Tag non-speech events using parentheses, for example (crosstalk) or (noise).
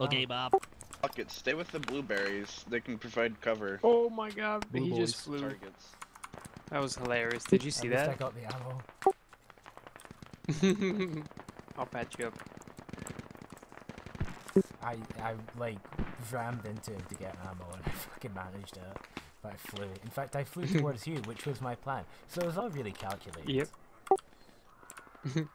Okay. Bob. Fuck it, stay with the blueberries. They can provide cover. Oh my god, Blue he boys. just flew. Targets. That was hilarious. Did you see At I got the ammo. (laughs) I'll patch you up. I I like rammed into him to get ammo and I fucking managed it. But I flew. In fact, I flew (laughs) towards you, which was my plan. So it was all really calculated. Yep. (laughs)